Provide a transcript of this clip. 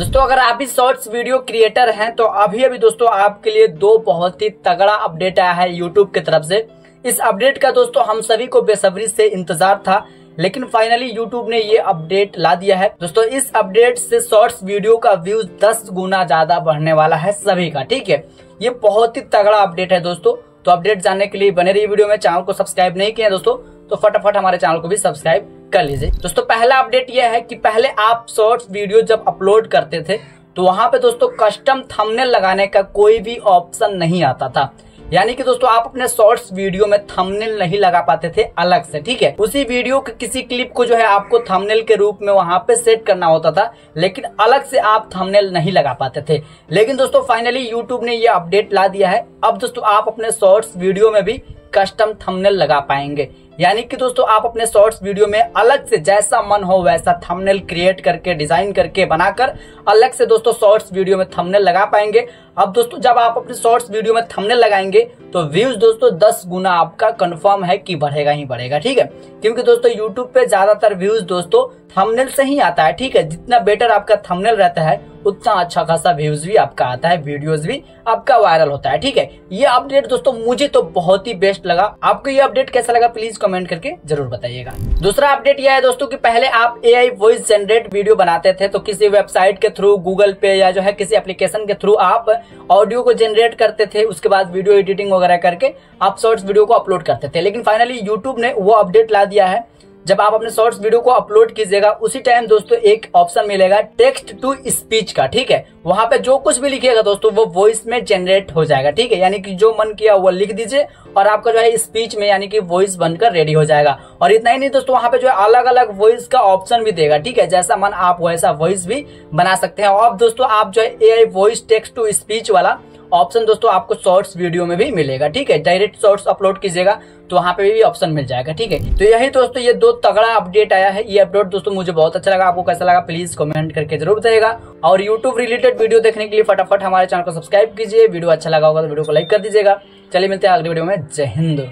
दोस्तों, अगर आप भी शॉर्ट्स वीडियो क्रिएटर हैं तो अभी अभी दोस्तों आपके लिए दो बहुत ही तगड़ा अपडेट आया है यूट्यूब की तरफ़ से। इस अपडेट का दोस्तों, हम सभी को बेसब्री से इंतज़ार था, लेकिन फाइनली यूट्यूब ने ये अपडेट ला दिया है। दोस्तों, इस अपडेट से शॉर्ट्स वीडियो का व्यूज़ 10 गुना ज़्यादा बढ़ने वाला है सभी का, ठीक है? ये बहुत ही तगड़ा अपडेट है दोस्तों। तो अपडेट जानने के लिए बने रही वीडियो में चैनल को सब्सक्राइब नहीं किया दोस्तों तो फटाफट हमारे चैनल को भी सब्सक्राइब कर लीजिए। दोस्तों, पहला अपडेट यह है कि पहले आप शॉर्ट्स वीडियो जब अपलोड करते थे तो वहाँ पे दोस्तों कस्टम थंबनेल लगाने का कोई भी ऑप्शन नहीं आता था। यानी कि दोस्तों, आप अपने शॉर्ट्स वीडियो में थंबनेल नहीं लगा पाते थे अलग से, ठीक है? उसी वीडियो के किसी क्लिप को जो है, आपको थंबनेल के रूप में वहाँ पे सेट करना होता था, लेकिन अलग से आप थंबनेल नहीं लगा पाते थे। लेकिन दोस्तों फाइनली यूट्यूब ने ये अपडेट ला दिया है। अब दोस्तों, आप अपने शॉर्ट्स वीडियो में भी कस्टम थंबनेल लगा पाएँगे। यानी कि दोस्तों, आप अपने शॉर्ट्स वीडियो में अलग से जैसा मन हो, वैसा थंबनेल क्रिएट करके डिज़ाइन करके बनाकर अलग से दोस्तों शॉर्ट्स वीडियो में थंबनेल लगा पाएँगे। अब दोस्तों, जब आप अपने शॉर्ट्स वीडियो में थंबनेल लगाएँगे तो व्यूज़ दोस्तों 10 गुना आपका कंफर्म है कि बढ़ेगा ही बढ़ेगा, ठीक है? क्योंकि दोस्तों यूट्यूब पे ज़्यादातर व्यूज़ दोस्तों थंबनेल से ही आता है, ठीक है? जितना बेटर आपका थंबनेल रहता है उतना अच्छा खासा व्यूज़ भी आपका आता है वीडियोस भी आपका वायरल होता है, ठीक है? ये अपडेट दोस्तों, मुझे तो बहुत ही बेस्ट लगा। आपको ये अपडेट कैसा लगा प्लीज़ कमेंट करके ज़रूर बताइएगा। दूसरा अपडेट यह है दोस्तों कि पहले आप A I voice generate video बनाते थे तो किसी वेबसाइट के थ्रू गूगल पे या जो है किसी एप्लीकेशन के थ्रू आप ऑडियो को जनरेट करते थे, उसके बाद वीडियो एडिटिंग वगैरह करके आप शॉर्ट्स वीडियो को अपलोड करते थे। लेकिन फाइनली यूट्यूब ने वो अपडेट ला दिया है जब आप अपने शॉर्ट्स वीडियो को अपलोड कीजिएगा, उसी टाइम दोस्तों एक ऑप्शन मिलेगा टेक्स्ट टू स्पीच का, ठीक है? वहाँ पे जो कुछ भी लिखिएगा दोस्तों, वो वॉइस में जनरेट हो जाएगा, ठीक है? यानी कि जो मन किया वो लिख दीजिए और आपका जो है स्पीच में यानी कि वॉइस बनकर रेडी हो जाएगा। और इतना ही नहीं दोस्तों, वहाँ पे जो है अलग अलग वॉइस का ऑप्शन भी देगा, ठीक है? जैसा मन आप वैसा वॉइस भी बना सकते हैं। और दोस्तों आप जो है A I voice text to speech वाला ऑप्शन दोस्तों आपको शॉर्ट्स वीडियो में भी मिलेगा, ठीक है? डायरेक्ट शॉर्ट्स अपलोड कीजिएगा तो वहाँ पे भी ऑप्शन मिल जाएगा, ठीक है? तो यही दोस्तों, ये दो तगड़ा अपडेट आया है, ये अपडेट दोस्तों मुझे बहुत अच्छा लगा, आपको कैसा लगा प्लीज़ कमेंट करके ज़रूर बताइएगा। और यूट्यूब रिलेटेड वीडियो देखने के लिए फटाफट हमारे चैनल को सब्सक्राइब कीजिए, वीडियो अच्छा लगा होगा तो वीडियो को लाइक कर दीजिएगा। चलिए मिलते हैं अगले वीडियो में, जय हिंद।